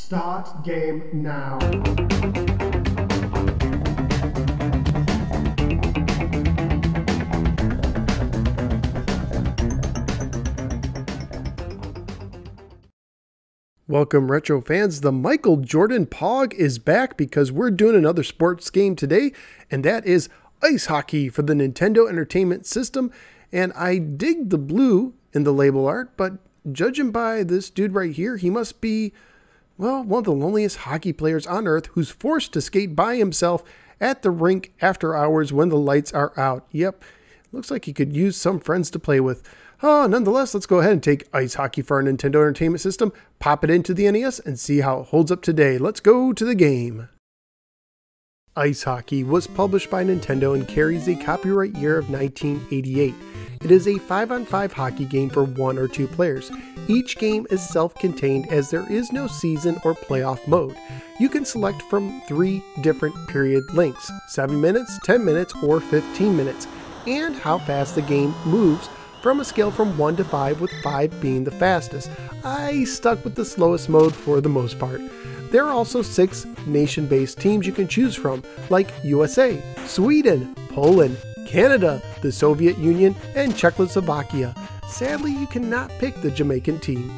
Start game now. Welcome, retro fans. The Michael Jordan Pog is back because we're doing another sports game today, and that is ice hockey for the Nintendo Entertainment System. And I dig the blue in the label art, but judging by this dude right here, he must be, well, one of the loneliest hockey players on earth who's forced to skate by himself at the rink after hours when the lights are out. Yep, looks like he could use some friends to play with. Oh, nonetheless, let's go ahead and take ice hockey for our Nintendo Entertainment System, pop it into the NES, and see how it holds up today. Let's go to the game. Ice Hockey was published by Nintendo and carries a copyright year of 1988. It is a 5 on 5 hockey game for one or two players. Each game is self contained as there is no season or playoff mode. You can select from three different period lengths 7 minutes, 10 minutes, or 15 minutes, and how fast the game moves from a scale from 1 to 5, with 5 being the fastest. I stuck with the slowest mode for the most part. There are also six nation based teams you can choose from, like USA, Sweden, Poland, Canada, the Soviet Union, and Czechoslovakia. Sadly, you cannot pick the Jamaican team.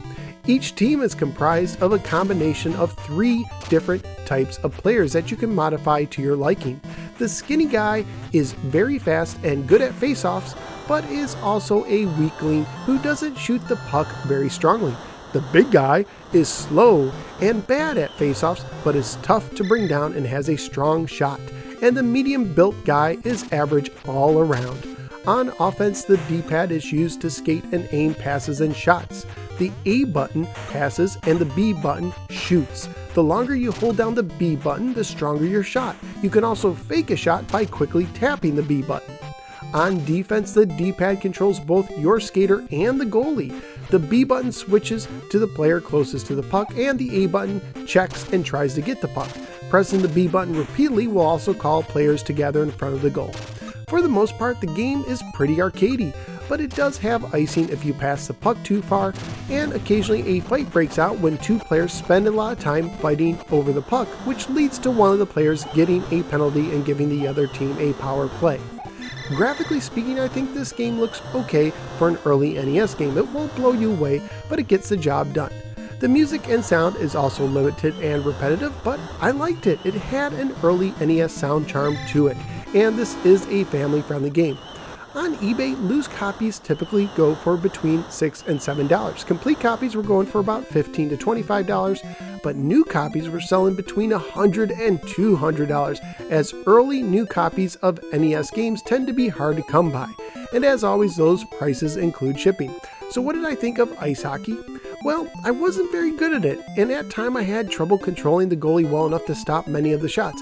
Each team is comprised of a combination of three different types of players that you can modify to your liking. The skinny guy is very fast and good at face-offs, but is also a weakling who doesn't shoot the puck very strongly. The big guy is slow and bad at faceoffs, but is tough to bring down and has a strong shot. And the medium built guy is average all around. On offense, the D pad is used to skate and aim passes and shots. The A button passes and the B button shoots. The longer you hold down the B button, the stronger your shot. You can also fake a shot by quickly tapping the B button. On defense, the D-pad controls both your skater and the goalie. The B button switches to the player closest to the puck, and the A button checks and tries to get the puck. Pressing the B button repeatedly will also call players together in front of the goal. For the most part, the game is pretty arcadey, but it does have icing if you pass the puck too far, and occasionally a fight breaks out when two players spend a lot of time fighting over the puck, which leads to one of the players getting a penalty and giving the other team a power play. Graphically speaking, I think this game looks okay for an early NES game. It won't blow you away, but it gets the job done. The music and sound is also limited and repetitive, but I liked it. It had an early NES sound charm to it, and this is a family friendly game. On eBay, loose copies typically go for between 6 and $7. Complete copies were going for about 15 to $25, but new copies were selling between $100 and $200, as early new copies of NES games tend to be hard to come by. And as always, those prices include shipping. So, what did I think of ice hockey? Well, I wasn't very good at it, and at time I had trouble controlling the goalie well enough to stop many of the shots.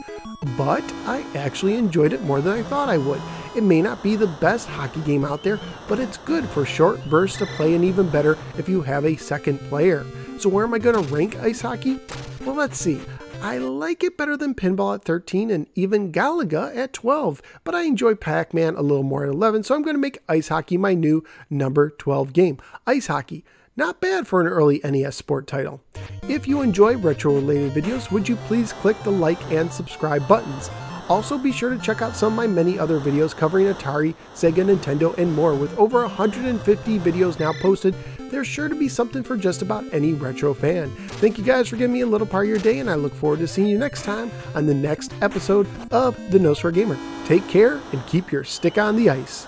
But I actually enjoyed it more than I thought I would. It may not be the best hockey game out there, but it's good for short bursts to play and even better if you have a second player. So where am I going to rank ice hockey? Well, let's see. I like it better than Pinball at 13 and even Galaga at 12, but I enjoy Pac Man a little more at 11, so I'm going to make Ice Hockey my new number 12 game. Ice Hockey. Not bad for an early NES sport title. If you enjoy retro related videos, would you please click the like and subscribe buttons? Also be sure to check out some of my many other videos covering Atari, Sega, Nintendo, and more. With over 150 videos now posted, there's sure to be something for just about any retro fan. Thank you guys for giving me a little part of your day, and I look forward to seeing you next time on the next episode of The No Swear Gamer. Take care and keep your stick on the ice.